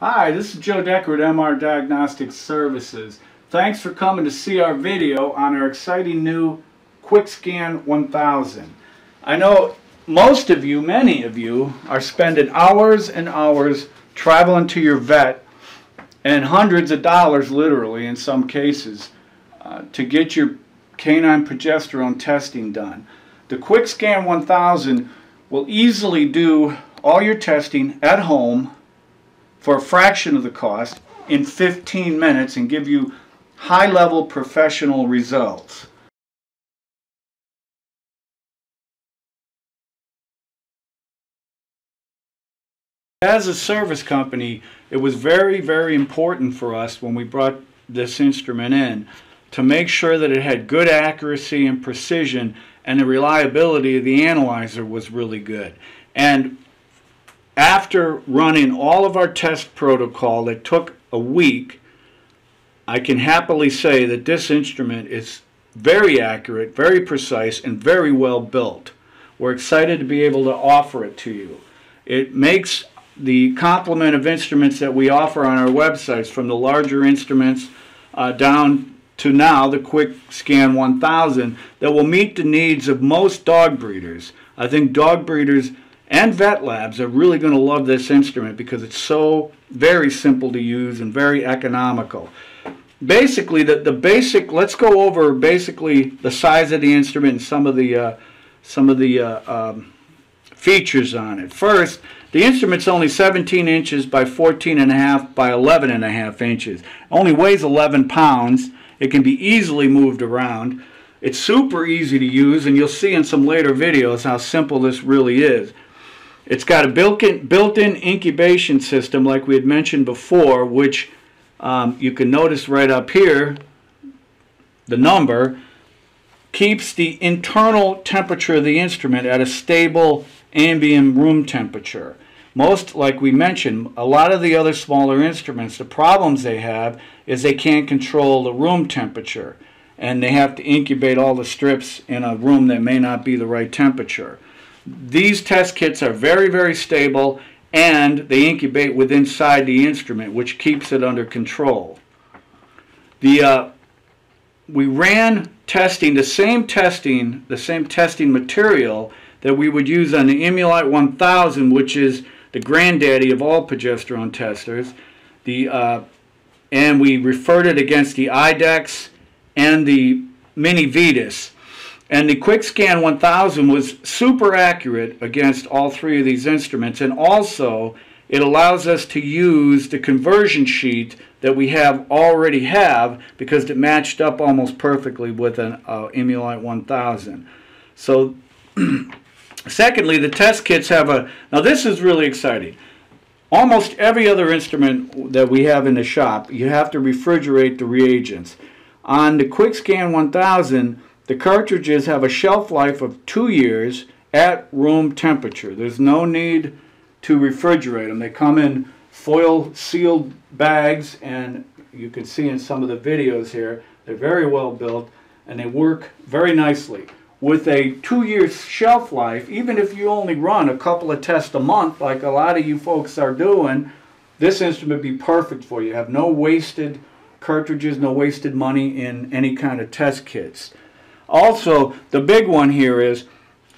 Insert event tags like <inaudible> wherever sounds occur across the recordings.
Hi, this is Joe Decker at MR Diagnostic Services. Thanks for coming to see our video on our exciting new QuickScan 1000. I know most of you, many of you, are spending hours and hours traveling to your vet and hundreds of dollars literally in some cases uh, to get your canine progesterone testing done. The QuickScan 1000 will easily do all your testing at home for a fraction of the cost in 15 minutes and give you high level professional results. As a service company, it was very, very important for us when we brought this instrument in to make sure that it had good accuracy and precision and the reliability of the analyzer was really good. And after running all of our test protocol that took a week, I can happily say that this instrument is very accurate, very precise, and very well built. We're excited to be able to offer it to you. It makes the complement of instruments that we offer on our websites, from the larger instruments uh, down to now the Quick Scan 1000, that will meet the needs of most dog breeders. I think dog breeders and vet labs are really going to love this instrument because it's so very simple to use and very economical. Basically, the, the basic, let's go over basically the size of the instrument and some of the, uh, some of the uh, um, features on it. First, the instrument's only 17 inches by 14 and a half by 11 and a half inches. Only weighs 11 pounds. It can be easily moved around. It's super easy to use and you'll see in some later videos how simple this really is. It's got a built-in built incubation system like we had mentioned before which um, you can notice right up here the number keeps the internal temperature of the instrument at a stable ambient room temperature. Most, like we mentioned, a lot of the other smaller instruments, the problems they have is they can't control the room temperature and they have to incubate all the strips in a room that may not be the right temperature. These test kits are very, very stable and they incubate within inside the instrument, which keeps it under control. The uh, we ran testing the same testing, the same testing material that we would use on the Immulite 1000, which is the granddaddy of all progesterone testers. The, uh, and we referred it against the IDEXX and the Mini VIDAS. And the QuickScan 1000 was super accurate against all three of these instruments. And also, it allows us to use the conversion sheet that we have already have because it matched up almost perfectly with an uh, Immulite 1000. So <clears throat> Secondly, the test kits have a, now this is really exciting. Almost every other instrument that we have in the shop, you have to refrigerate the reagents. On the QuickScan 1000, the cartridges have a shelf life of two years at room temperature. There's no need to refrigerate them. They come in foil sealed bags and you can see in some of the videos here, they're very well built and they work very nicely with a two-year shelf life, even if you only run a couple of tests a month, like a lot of you folks are doing, this instrument would be perfect for you. Have no wasted cartridges, no wasted money in any kind of test kits. Also, the big one here is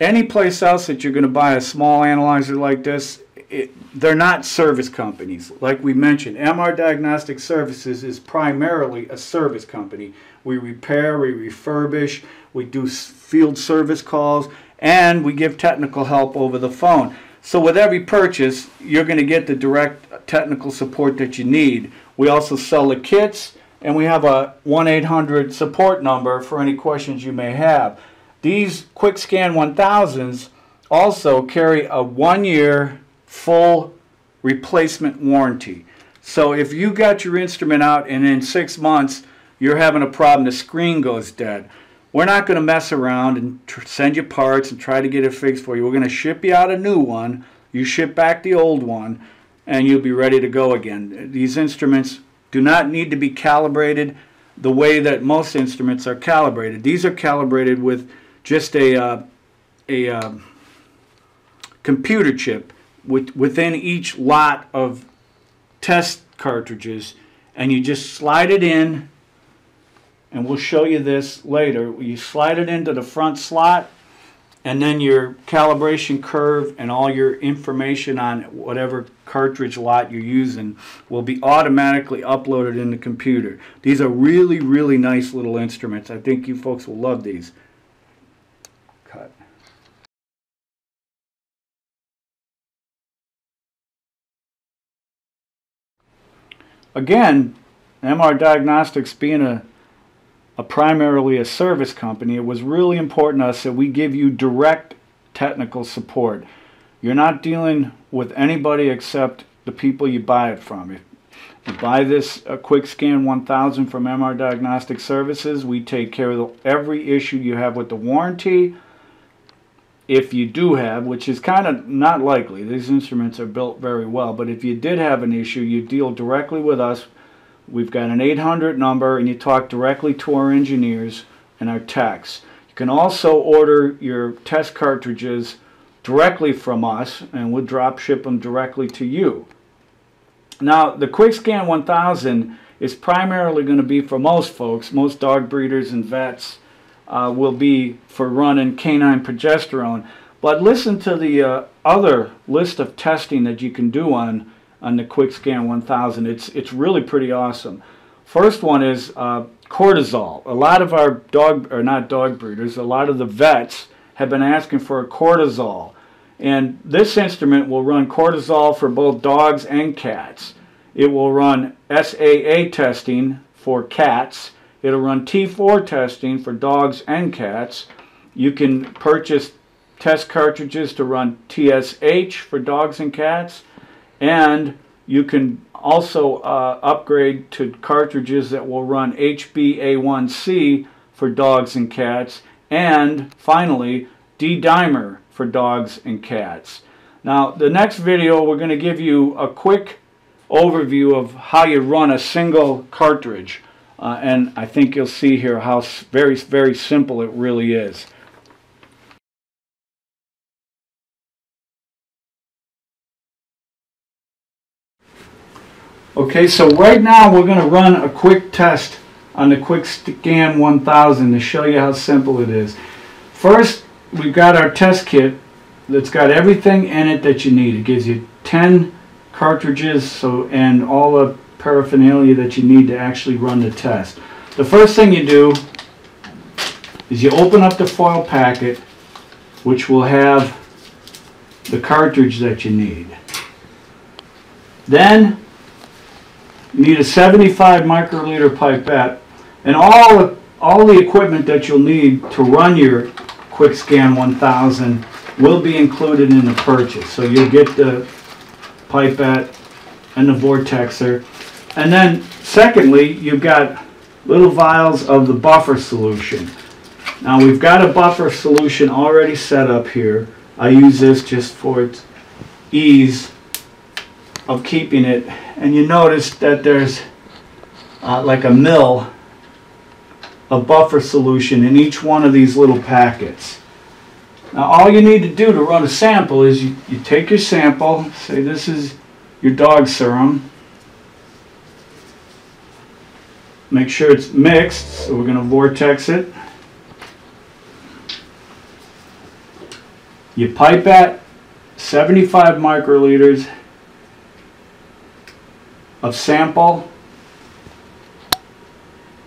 any place else that you're going to buy a small analyzer like this, it, they're not service companies. Like we mentioned, MR Diagnostic Services is primarily a service company. We repair, we refurbish, we do field service calls, and we give technical help over the phone. So with every purchase, you're going to get the direct technical support that you need. We also sell the kits, and we have a 1-800 support number for any questions you may have. These QuickScan 1000s also carry a one-year full replacement warranty. So if you got your instrument out and in six months you're having a problem, the screen goes dead, we're not going to mess around and send you parts and try to get it fixed for you. We're going to ship you out a new one. You ship back the old one and you'll be ready to go again. These instruments do not need to be calibrated the way that most instruments are calibrated. These are calibrated with just a, uh, a uh, computer chip with, within each lot of test cartridges and you just slide it in and we'll show you this later. You slide it into the front slot and then your calibration curve and all your information on whatever cartridge lot you're using will be automatically uploaded in the computer. These are really, really nice little instruments. I think you folks will love these. Cut. Again, MR Diagnostics being a a primarily a service company, it was really important to us that we give you direct technical support. You're not dealing with anybody except the people you buy it from. If you buy this uh, Quick Scan 1000 from MR Diagnostic Services, we take care of the, every issue you have with the warranty. If you do have, which is kind of not likely, these instruments are built very well, but if you did have an issue, you deal directly with us We've got an 800 number and you talk directly to our engineers and our techs. You can also order your test cartridges directly from us and we'll drop ship them directly to you. Now the QuickScan 1000 is primarily going to be for most folks, most dog breeders and vets uh, will be for running canine progesterone. But listen to the uh, other list of testing that you can do on on the QuickScan 1000. It's, it's really pretty awesome. First one is uh, cortisol. A lot of our dog, or not dog breeders, a lot of the vets have been asking for a cortisol. And this instrument will run cortisol for both dogs and cats. It will run SAA testing for cats. It'll run T4 testing for dogs and cats. You can purchase test cartridges to run TSH for dogs and cats. And you can also uh, upgrade to cartridges that will run HbA1c for dogs and cats. And finally, D-dimer for dogs and cats. Now, the next video, we're going to give you a quick overview of how you run a single cartridge. Uh, and I think you'll see here how very, very simple it really is. Okay, so right now we're going to run a quick test on the Quick Scan 1000 to show you how simple it is. First, we've got our test kit that's got everything in it that you need. It gives you 10 cartridges so and all the paraphernalia that you need to actually run the test. The first thing you do is you open up the foil packet which will have the cartridge that you need. Then you need a 75 microliter pipette and all, all the equipment that you'll need to run your QuickScan 1000 will be included in the purchase. So you'll get the pipette and the vortexer. And then secondly, you've got little vials of the buffer solution. Now we've got a buffer solution already set up here. I use this just for its ease of keeping it and you notice that there's uh, like a mill of buffer solution in each one of these little packets. Now all you need to do to run a sample is you, you take your sample, say this is your dog serum, make sure it's mixed, so we're going to vortex it. You pipette 75 microliters of sample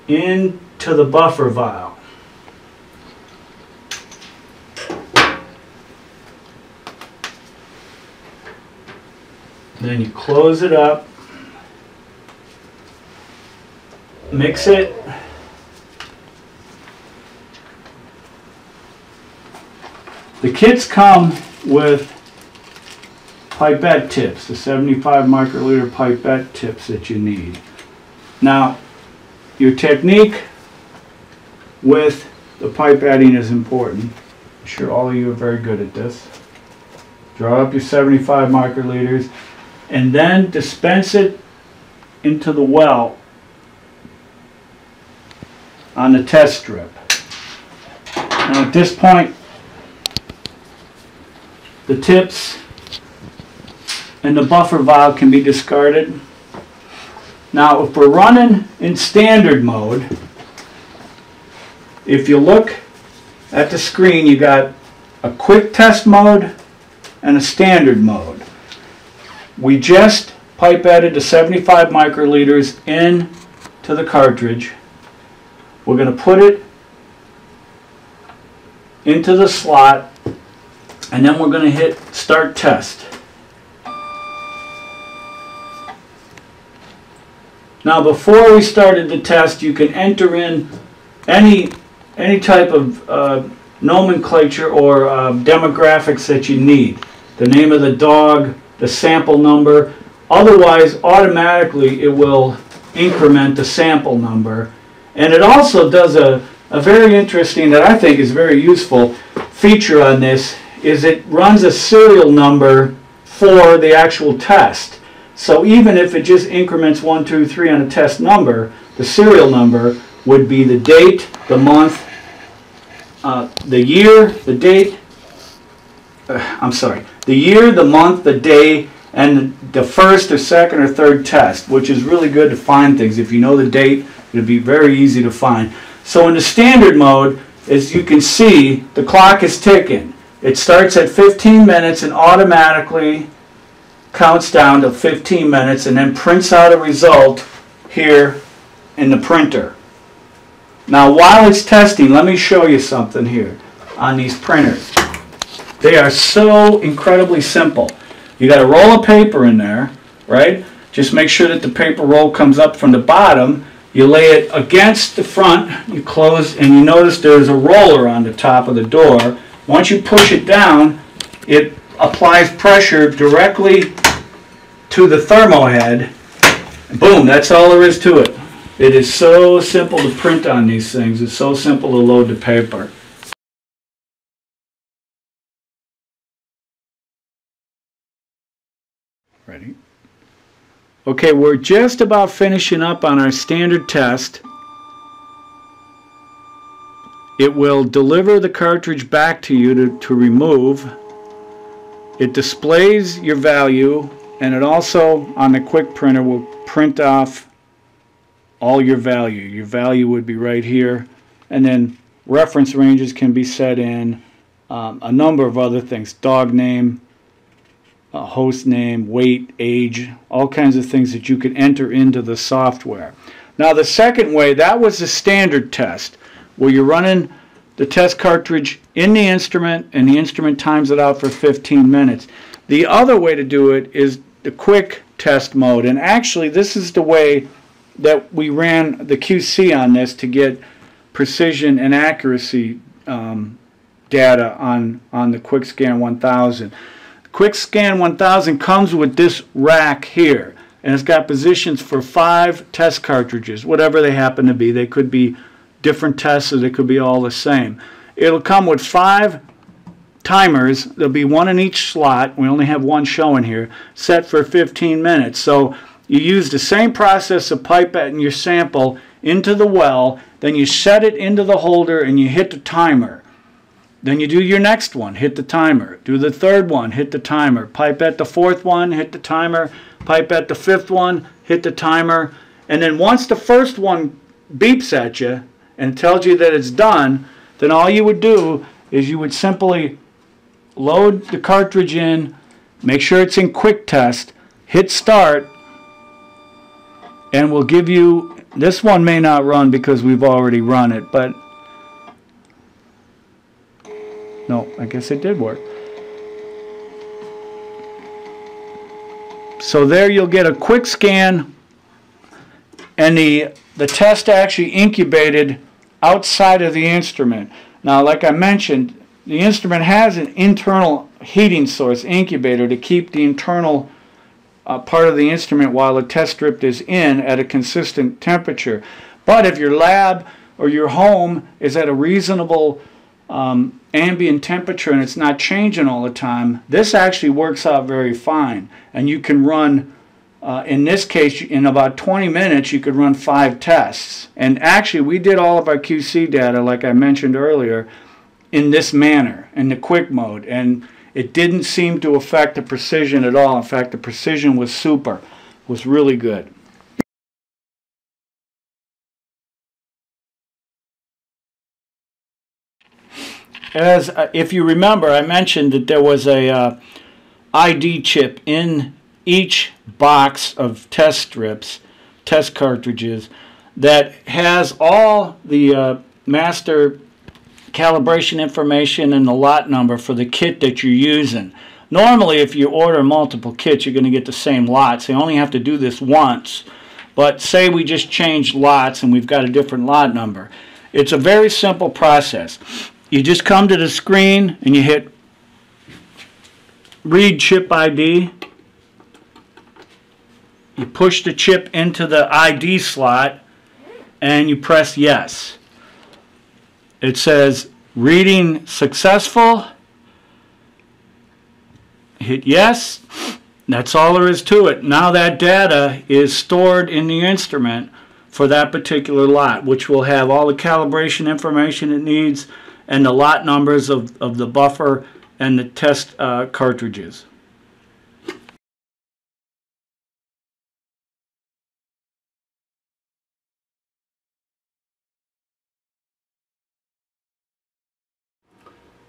into the buffer vial. Then you close it up, mix it, the kits come with pipette tips, the 75 microliter pipette tips that you need. Now, your technique with the pipetting is important. I'm sure all of you are very good at this. Draw up your 75 microliters and then dispense it into the well on the test strip. Now at this point, the tips and the buffer vial can be discarded. Now, if we're running in standard mode, if you look at the screen, you got a quick test mode and a standard mode. We just pipetted the 75 microliters in to the cartridge. We're going to put it into the slot and then we're going to hit start test. Now before we started the test you can enter in any any type of uh, nomenclature or uh, demographics that you need. The name of the dog, the sample number. Otherwise automatically it will increment the sample number. And it also does a, a very interesting that I think is very useful feature on this is it runs a serial number for the actual test. So even if it just increments 1, 2, 3 on a test number, the serial number would be the date, the month, uh, the year, the date, uh, I'm sorry, the year, the month, the day, and the first or second or third test, which is really good to find things. If you know the date, it'll be very easy to find. So in the standard mode, as you can see, the clock is ticking. It starts at 15 minutes and automatically counts down to 15 minutes and then prints out a result here in the printer. Now while it's testing, let me show you something here on these printers. They are so incredibly simple. You got a roll of paper in there, right? Just make sure that the paper roll comes up from the bottom. You lay it against the front, you close, and you notice there's a roller on the top of the door. Once you push it down, it applies pressure directly to the thermo head. Boom, that's all there is to it. It is so simple to print on these things. It's so simple to load the paper. Ready? Okay, we're just about finishing up on our standard test. It will deliver the cartridge back to you to, to remove. It displays your value and it also on the quick printer will print off all your value. Your value would be right here. And then reference ranges can be set in. Um, a number of other things. Dog name, uh, host name, weight, age, all kinds of things that you could enter into the software. Now the second way, that was the standard test, where you're running the test cartridge in the instrument and the instrument times it out for 15 minutes. The other way to do it is the quick test mode. And actually this is the way that we ran the QC on this to get precision and accuracy um, data on, on the QuickScan 1000. QuickScan 1000 comes with this rack here and it's got positions for five test cartridges, whatever they happen to be. They could be different tests or they could be all the same. It'll come with five timers. There'll be one in each slot. We only have one showing here, set for 15 minutes. So you use the same process of pipetting your sample into the well, then you set it into the holder and you hit the timer. Then you do your next one, hit the timer. Do the third one, hit the timer. Pipette the fourth one, hit the timer. Pipette the fifth one, hit the timer. And then once the first one beeps at you and tells you that it's done, then all you would do is you would simply load the cartridge in, make sure it's in quick test, hit start, and we'll give you this one may not run because we've already run it but no I guess it did work. So there you'll get a quick scan and the the test actually incubated outside of the instrument. Now like I mentioned the instrument has an internal heating source incubator to keep the internal uh, part of the instrument while the test strip is in at a consistent temperature. But if your lab or your home is at a reasonable um, ambient temperature and it's not changing all the time, this actually works out very fine. And you can run, uh, in this case, in about 20 minutes, you could run five tests. And actually, we did all of our QC data, like I mentioned earlier, in this manner, in the quick mode. And it didn't seem to affect the precision at all. In fact, the precision was super, was really good. As uh, if you remember, I mentioned that there was a uh, ID chip in each box of test strips, test cartridges, that has all the uh, master calibration information and the lot number for the kit that you're using. Normally, if you order multiple kits, you're going to get the same lots. You only have to do this once. But say we just changed lots and we've got a different lot number. It's a very simple process. You just come to the screen and you hit read chip ID. You push the chip into the ID slot and you press yes. It says reading successful. Hit yes. That's all there is to it. Now that data is stored in the instrument for that particular lot, which will have all the calibration information it needs and the lot numbers of, of the buffer and the test uh, cartridges.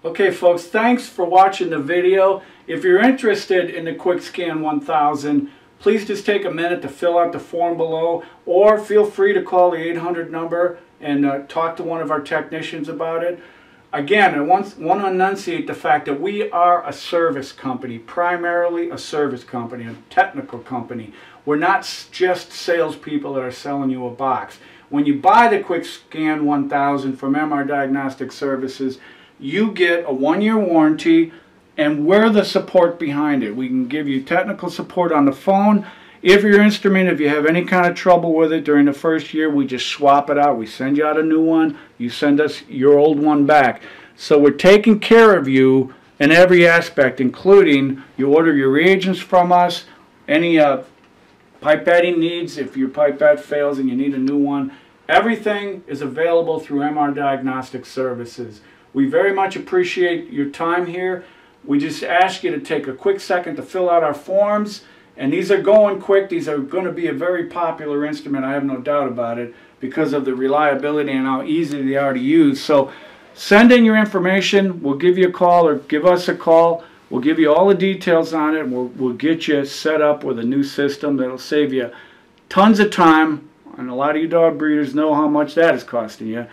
Okay folks, thanks for watching the video. If you're interested in the QuickScan 1000, please just take a minute to fill out the form below or feel free to call the 800 number and uh, talk to one of our technicians about it. Again, I want, want to enunciate the fact that we are a service company, primarily a service company, a technical company. We're not just salespeople that are selling you a box. When you buy the QuickScan 1000 from MR Diagnostic Services, you get a one-year warranty and we're the support behind it. We can give you technical support on the phone. If your instrument, if you have any kind of trouble with it during the first year, we just swap it out. We send you out a new one. You send us your old one back. So we're taking care of you in every aspect, including you order your reagents from us, any uh, pipetting needs, if your pipette fails and you need a new one. Everything is available through MR Diagnostic Services. We very much appreciate your time here. We just ask you to take a quick second to fill out our forms. And these are going quick. These are going to be a very popular instrument. I have no doubt about it because of the reliability and how easy they are to use. So send in your information. We'll give you a call or give us a call. We'll give you all the details on it. We'll, we'll get you set up with a new system that'll save you tons of time. And a lot of you dog breeders know how much that is costing you.